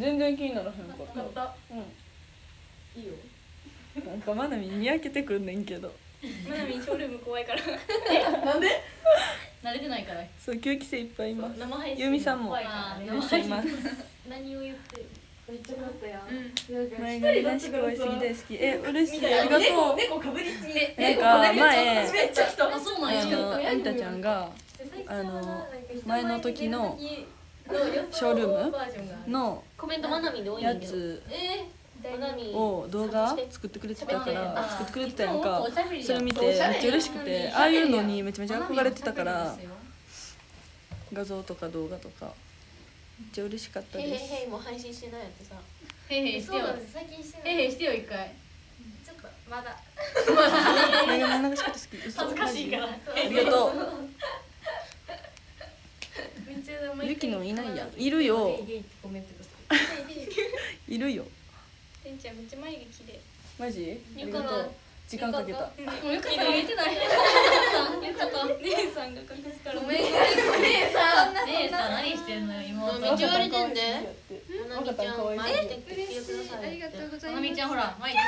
全然気にならへんかった。なった。ういいよ。んなんかまなみにやけてくんねんけど。まなみんショールーム怖いから。なんで？慣れてないから。そう9期生いっぱいいます。生配信ゆみさんも。怖いから。ねあーいらっしゃいます。何を言ってる？めっちゃかったやん。うん。前髪男子可愛すぎ大好きえ嬉しい。ありがとう。猫猫かぶりすぎなんか前めっちゃ人あそうなんあやのあんたちゃんがあの前の時のショールームのコメントまなみんで多いんやつを動画作ってくれてたからあ作ってくれてたやんか。それ見てめっちゃ嬉しくてああいうのにめちゃめちゃ憧れてたから画像とか動画とかめっちゃ嬉しかったへいへいですへいもう配信してないやってさ。へいへいしてよ。です。最近してない。へいへいしてよ一回。ちょっとまだ。恥ずかしいから。ありがとうゆきのいないや。ん いるよ。いるよ。てんちゃんめっちゃ眉毛綺麗。マジ？時間かけた。もうよかった。言えてないよかった。姉さんが隠すから。ごめん姉さん姉さん何してんのよ妹めっちゃ言われてんで若まなみちゃん可愛い前来てきてくださいありがとうございまなますみちゃんほら前に来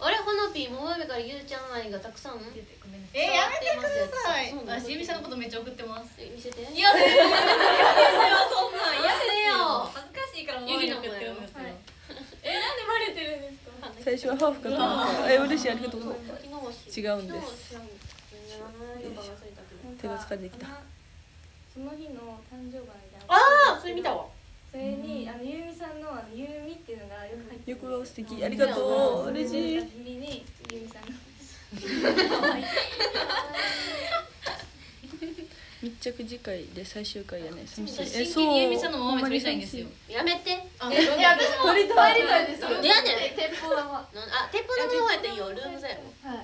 あれほのぴーもめからゆうちゃん愛がたくさん？てえやめてください。私ゆみさんのことめっちゃ送ってます。え見せて。いやいやそんな最初はハーフかと思ったえ嬉しいありがとうございます。違うんです手が疲れてきたその日の誕生日ああそれ見たわ。それにあのゆうみさんのあのゆうみっていうのがよく入って横顔素敵ありがとう嬉しい。ゆうみさんが密着次回で最終回やね。寂しい。ゆみさんのまま撮りたいんですよ。やめて。あいや私も撮りたい。入りたい。ですよでやねん鉄砲玉なんあ鉄砲の方やったらいいよルーム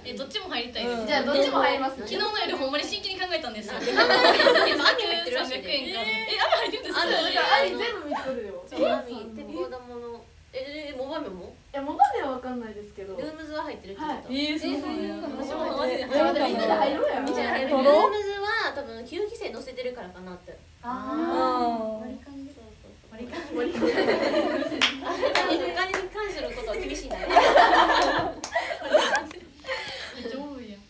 えどっちも入りたいです。うん。じゃあどっちも入ります。昨日の夜ほんまに真剣に考えたんですよ。雨入ってるらしい。300で円か。え、雨入ってるんですか。あ全部見とるよ。鉄砲玉のええモバメもいやモバネはわかんないですけど。ルームズは入ってるって言ってたえー、そう私もマジでじゃあみんなで入ろうや。みんなで入ろうるからかなってああ割り勘で割りー割り勘お金に関することは厳しいんだよめっちゃおもろいやん。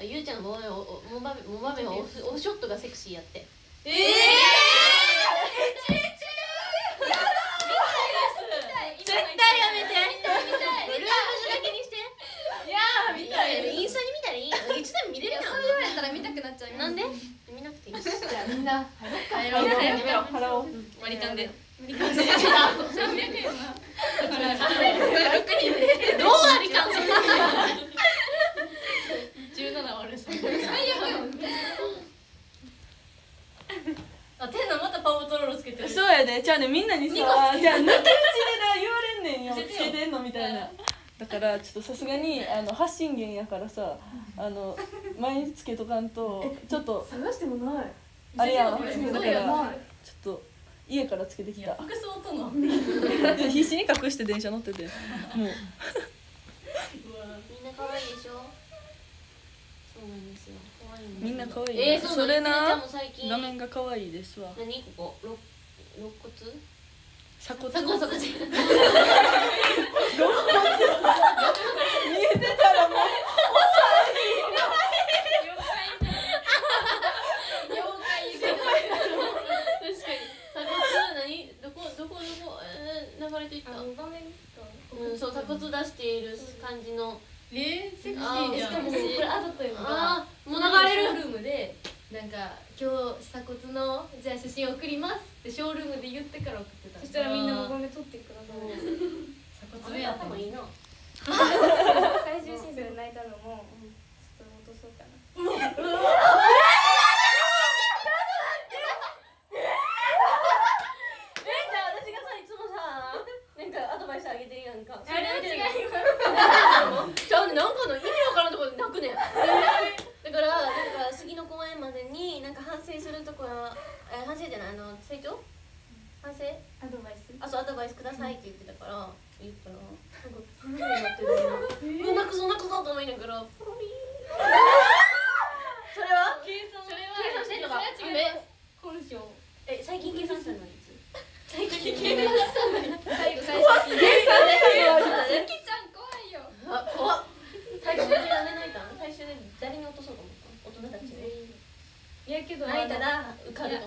あゆうちゃんのモバメおおモバメモバメはオフオフショットがセクシーやってええ絶対やめてルームズだけにしていやー見たいインスタに見たらいいよいつでも見れるやんそう言われたら見たくなっちゃいますなんで見なくていいしじゃあみんな入ろうか入ろうやめろ払おう割り勘で。どう割り勘する十七割るそう。あ、天のまたパオトロロつけてる。そうやで。じゃあねみんなにさじゃあ抜き打ちでな言われんねんよ。教えてよつけてんのみたいな。だからちょっとさすがにあの発信源やからさあの毎日つけとかんとちょっと探してもない。あれやん。だからちょっと家からつけてきた。服装との。で必死に隠して電車乗ってて。もう。みんな可愛いでしょ？そうなんですよ。可愛いみんな可愛いえー、それな。画面が可愛いですわ。何？ここ？ろ肋骨？鎖骨？鎖骨鎖 骨？見えてたらもう確かに鎖骨何どこどこどこ、えー、流れていったあの画面ですかうんそう鎖骨出している感じの。えー、セクシあーーじゃん。しかも。これあざというのあがーもう流れる。ショールームでなんか今日鎖骨のじゃあ写真送りますってショールームで言ってから送ってた。そしたらみんなごめん撮ってください。鎖骨目いい。な最終審査で泣いたのもちょっと落とそうかな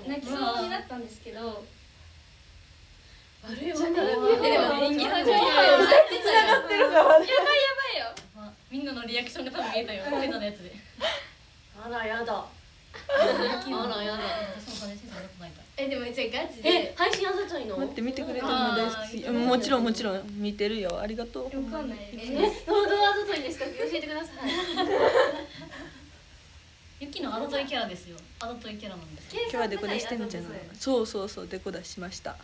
泣きそうになったんですけど。悪い演技がってるからやばいやばいよ。みんなのリアクションが多分見えたよ。のやつで。あらやだ。あらやだ。えでもじゃガチで。配信あさちゃんの？待って見てくれの大好き。もちろんもちろん。見てるよ。ありがとう。わかんないえどうあさちゃんですか？教えてください。ユキのあざといキャラですよ。あざといキャラなんです今日はデコ出してんじゃない？そうそうそうデコ出しました。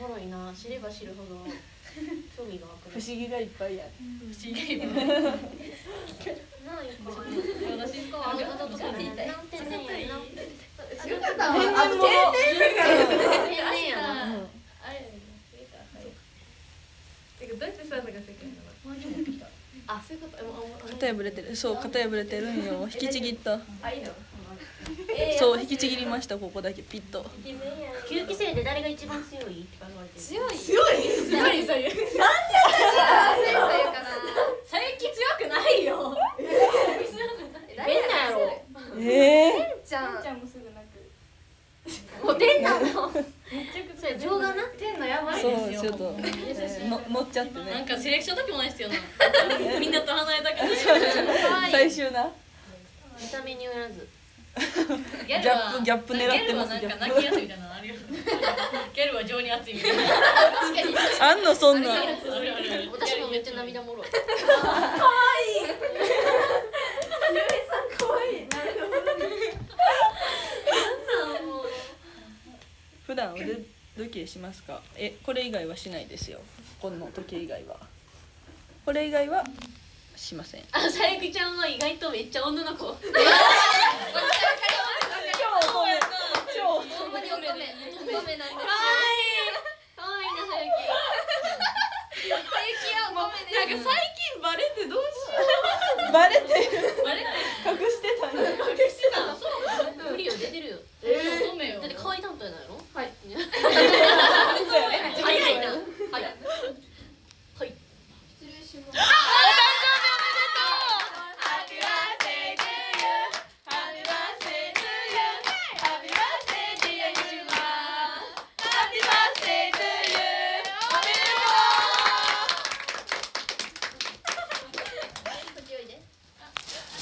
おもろいな知れば知るほど興味が湧く不思議がいっぱいある。不思議ななあゆっこ。私ああざとくないなんてね。なんて天然物天然やなあれてかどうやってサーフが世界なのあそういうことえもうあ型破れてる。そう型破れてるんよ。引きちぎった。あいいの？そう引きちぎりましたここだけ。ピッと。9期生で誰が一番強い？って言われてる強い？強い？何？それ。なんで強いかな。最近強くないよ。変なやろ。ええちゃんちゃん。もすぐ泣くもう天なのやばいそうですよ。ちょっと。の乗っちゃってなんねかセレクションの時もないですよ。な みんなと離れたくない。最終な。見た目によらず。ギャギャップギャップ狙ってますギャルはなんか泣きやすいみたいなのあるよ。ギャルは情に熱いみたいな。あんのそんな。私もめっちゃ涙もろい。可愛い。なるほど普段腕時計しますか？えこれ以外はしないですよ。この時計以外は。これ以外はしません。あさゆきちゃんは意外とめっちゃ女の子。超ごめん。超ほんまに乙女乙女なんですよかわいいなさゆ最近は乙女です最近バレてどうしよバレてるあれ隠してたんやき無理よ出てるよ乙女よだって可愛い担当やないのはい早いなはいはい失礼します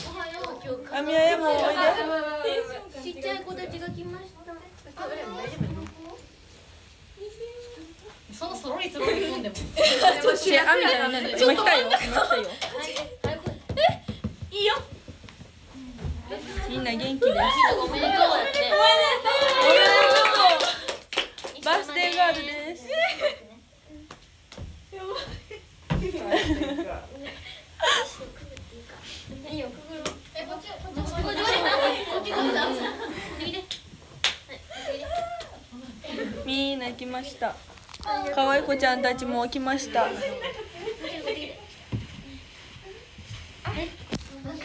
おはよう今日あみややもおいでちっちゃい子たちが来ました大丈そのそろりそろり込んでもちょっとあみやなんだ今来たよ今来たよいいよみんな元気です。おめでとうバースデーガールです。みんな来ました。可愛い子ちゃんたちも来ました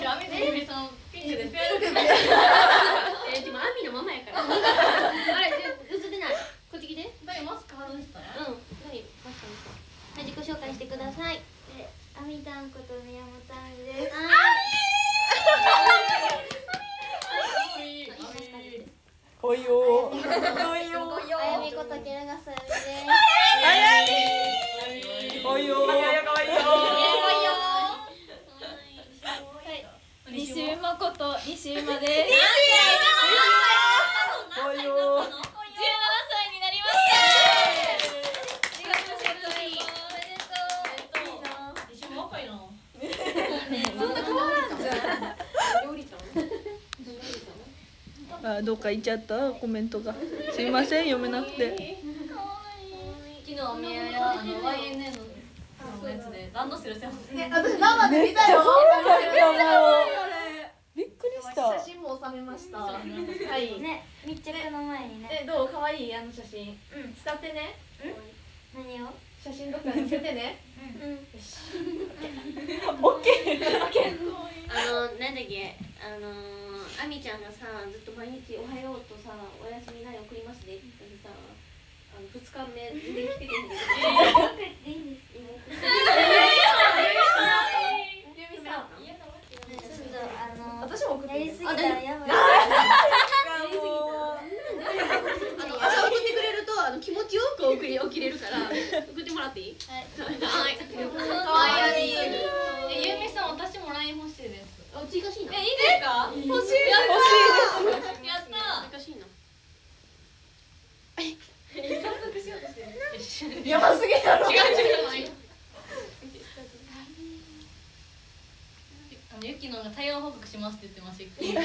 ラメでゆりさんピンクでえー、でもアミのママやから。あれ映ってない。こっち来て。誰マスク外したうん。何？マスクマスクはい自己紹介してください。あみたんこと宮本あみですおいよあやみことけるがさみですあやみおいよ西馬こと西馬ですおいよ17歳になりました2月の日おめでとう一緒若いなそんな変わらんじゃん料理長あどっか行っちゃった？コメントが。すいません読めなくて。昨日お見合いやあの YNN のやつでランドセル背負って私生で見たよ。びっくりした写真も収めました。はいね密着の前にね。えどう？可愛い？あの写真。うん。使ってね。何を？写真どっかに載せてね。あのなんだっけ？あのー、アミちゃんがさずっと毎日おはようとさおやすみなに送りますねって言ってさあの二日目全然来ててんだけどいいんです今送って私も送ってやりすぎたらやばいあの朝送ってくれるとあの気持ちよく送り起きれるから送ってもらっていいはいはいかわいいえゆみさん私も LINE 欲しいですあ追加しいなえいいですか欲しい欲しいですやった追加しいなやばすぎやろ違う違うあのゆきのが体温報告しますって言ってました一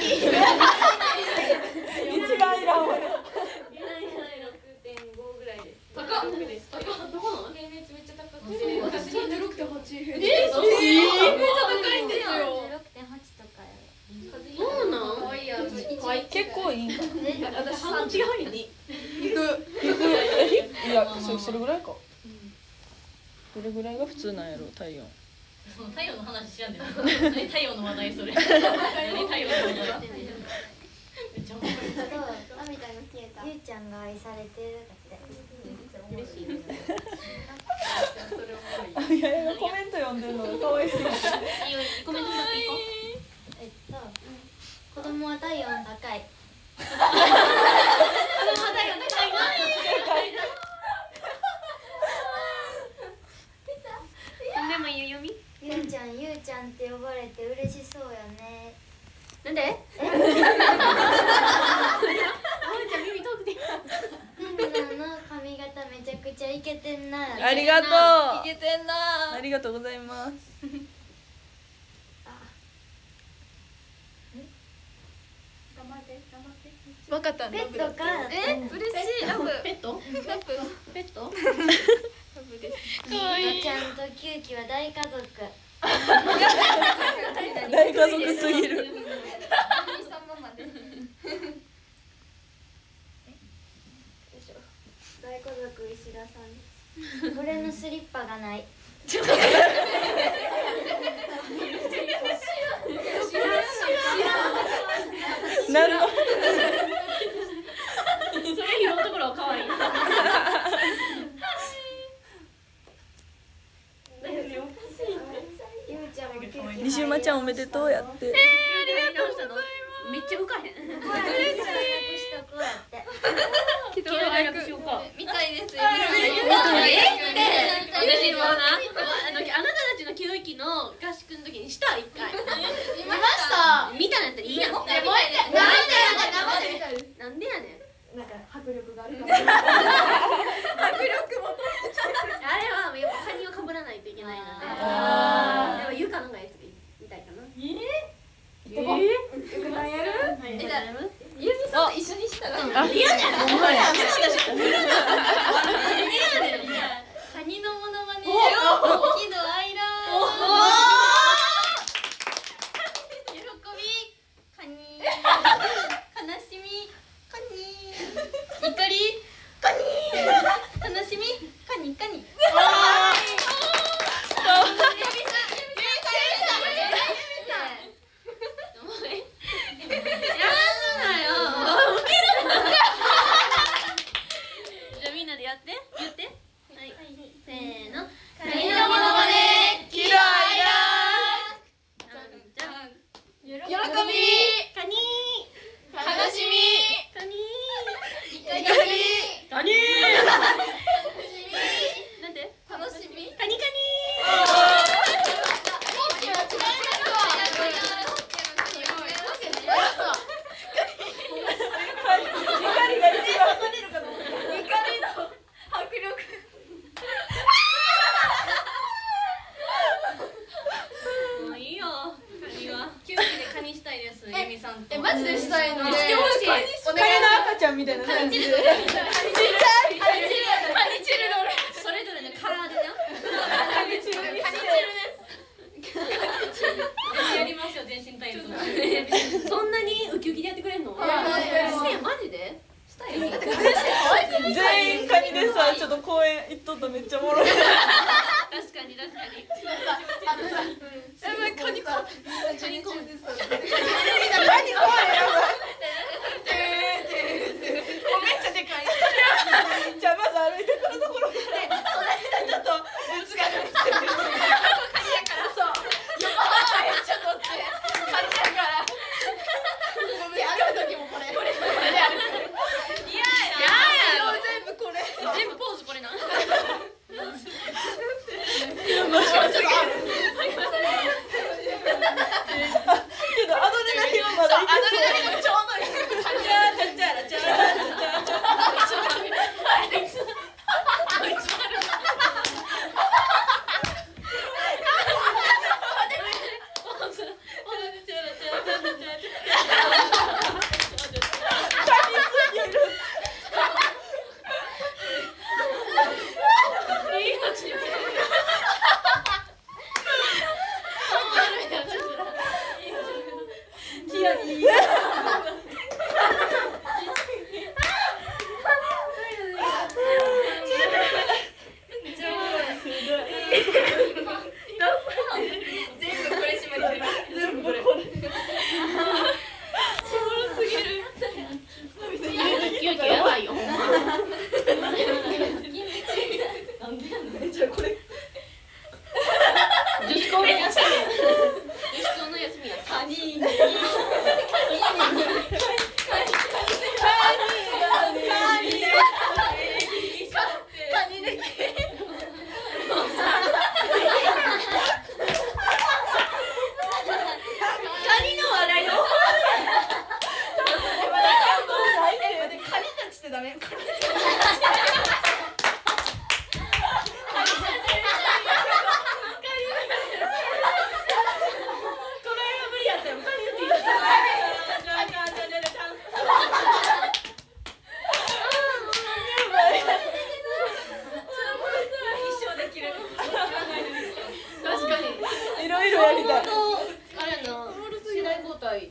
番いらんわ6.5ぐらいです高っ高っです高っどこの平熱めっちゃ高くえ私36.8えめっちゃ高いんですよ6.8とかやそうなん可愛いやつ結構いいか私半分違うよねいやそそれぐらいかどれぐらいが普通なんやろ体温その太陽の話知らんで何太陽の話題それ何太陽の話題めっちゃ面白いとあみたいな消えたゆうちゃんが愛されてるだって嬉しいあいやいやコメント読んでるの可愛いコメントもらっていこうえっと子供は体温高いうでもいい読みゆうちゃんゆうちゃんって呼ばれて嬉しそうやね。なんで？あーちゃん耳遠くてルナの髪型めちゃくちゃイケてんなありがとういけてんな ありがとうございます 分かった。ペットか。え嬉しい。ラブ。ペットラブ。ペット？ラブですみーのちゃんとキューキは大家族大家族すぎる。大家族石田さんです。俺のスリッパがない。何のそれ拾うところは可愛いゆ西馬ちゃんおめでとうやって。めっちゃ浮かへん。嬉しいしとこうやって昨日連絡しようか。みたいです。よ私もなあのあなたたちの教育の合宿の時にした一回。見ました。見たなんていいやんなんでえもう一回なんでなん。でなんでやねん。なんか迫力があるから。あれはやっぱカニをかぶらないといけないのであやっぱゆかのがやつが見たいかなえよくないやる？えじゃあゆずさんと一緒にしたら？あ嫌だ。よほんまやカニのモノマネ喜怒哀楽喜びカニ悲しみカニ怒りカニ楽しみカニカニじゃあみんなでやって言ってはいせーのカニのモノマネ嫌いじゃん喜びカニ悲しみカニ怒りカニなんで楽しみカニカ怒りが一番ニもういいよカニはキューピでカニしたいですゆみさんとえマジでしたいのでしてほしいカニの赤ちゃんみたいな感じでそれぞれのカラーでなカニチルにしてやりますよ全身タイツそんなにウキウキでやってくれんのやばいしてマジでしたいよ全員カニでさちょっと公園行っとったらめっちゃおもろい確かに確かにあのさやばいカニコカニコですカニ怖いやばい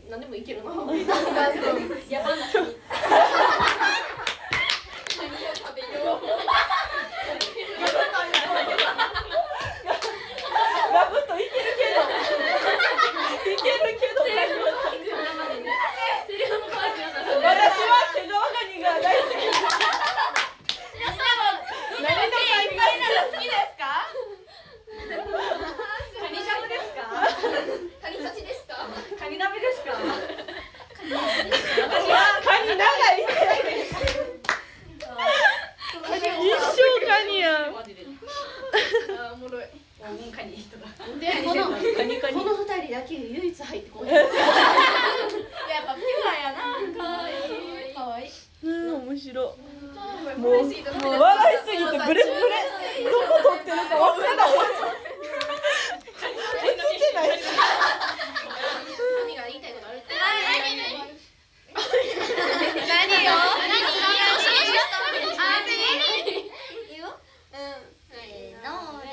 何でもいけるな野蛮なラブといけるけどいけるけどカニは私は毛皮ガニが大好き何の海外なの好きですかカニしゃぶですかカニ刺しですかカニ鍋ですか私はカニ長い一生カニやんマジであーおもろい。カニ人が。でこのカニカニ。この二人だけ唯一入ってこない。やっぱピュアやな。可愛い。可愛い。うん面白い。もうもう笑いすぎてブレブレどこ撮ってるかわからない映ってない髪が言いたいことある何よせーので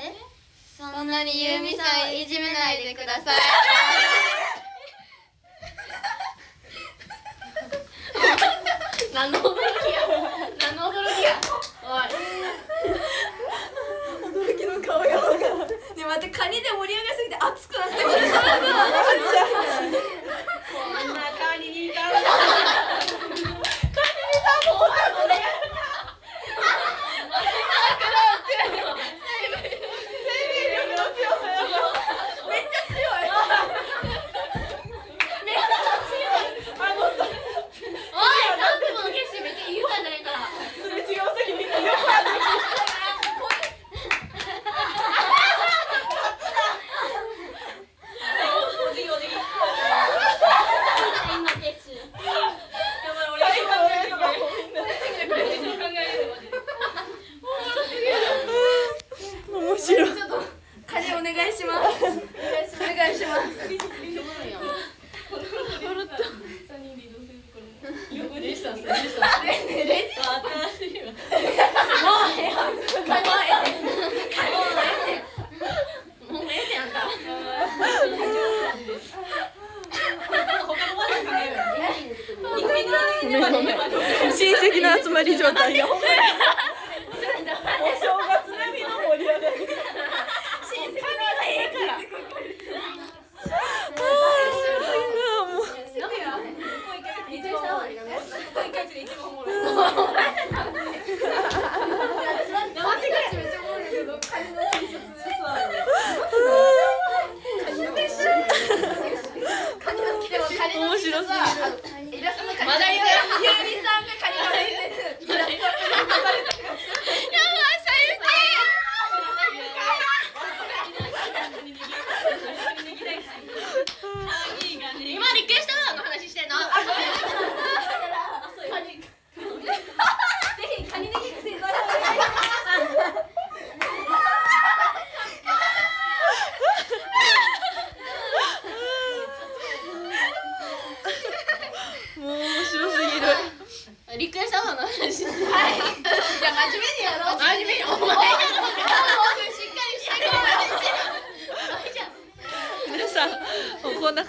そんなにゆうみさんいじめないでください何の驚きや何の驚きやおい驚きの顔がわからないね待ってカニで盛り上がりすぎて熱くなって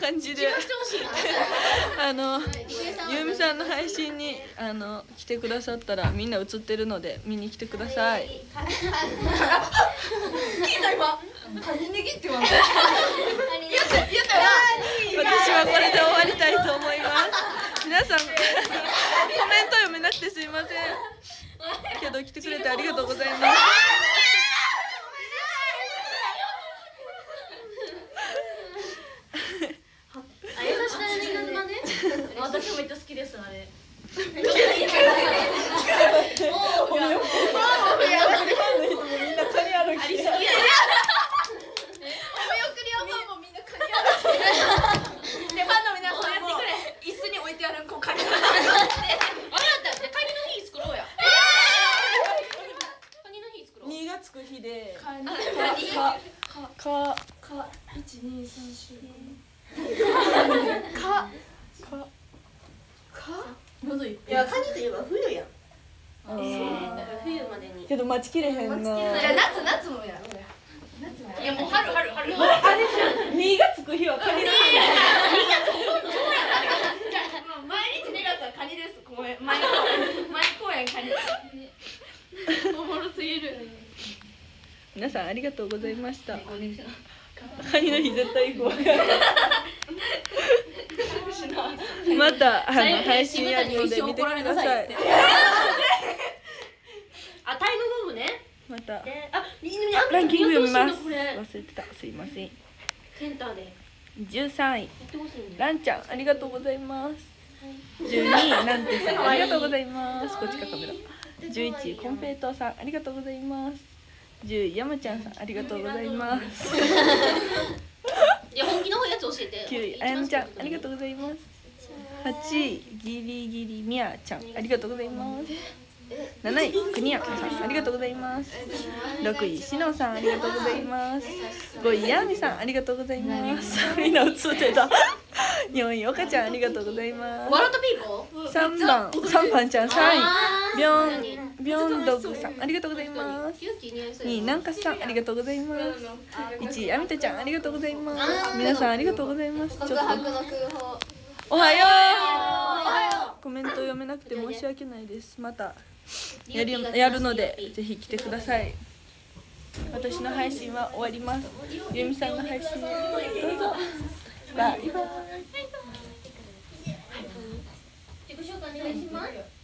感じで。あのゆうみさんの配信にあの来てくださったらみんな映ってるので見に来てください。私はこれで終わりたいと思います。皆さんコメント読めなくてすいません。けど来てくれてありがとうございますあ優しいタイミングがね私もめっちゃ好きですあれみんなカニ歩きでファンの皆さんやってくれ椅子に置いてあるこうカニあれだったらじゃあカニの日作ろうやかか一二三四かかむずいいやカニといえば冬やんあーだから冬までにけど待ちきれへんな。じゃあ夏夏もやいやもう春春春。身がつく日はカニの毎日2月はカニです公園毎公毎公園カニおもろすぎる皆さんありがとうございましたカニの日絶対行こうまたあの配信やるので見てくださいまた。ランキング読みます。忘れてた。すいません。センターで。や13位ランちゃんありがとうございます。12位なんてさんありがとうございます。こっちかカメラ。11位コンペイトーさんありがとうございます。10位山ちゃんさんありがとうございます。いや本気のやつ教えて。9位あやみちゃんありがとうございます。8位ギリギリみやちゃんありがとうございます7位くにやさん。ありがとうございます。6位しのさん。ありがとうございます。5位やみさん。ありがとうございます。みんな映ってた。4位おかちゃん。ありがとうございます。ワロタピーポー3番。3番ちゃん。3位ビョン何ビョンドグさん。ありがとうございます。キューティー似合いそう2位なんかさん。ありがとうございます。1位あみたちゃん。ありがとうございます。皆さんありがとうございます。ちょっと。おはよう。コメント読めなくて申し訳ないです。またやりやるのでぜひ来てください。私の配信は終わります。ゆみさんの配信どうぞ。バイバイ。自己紹介お願いします。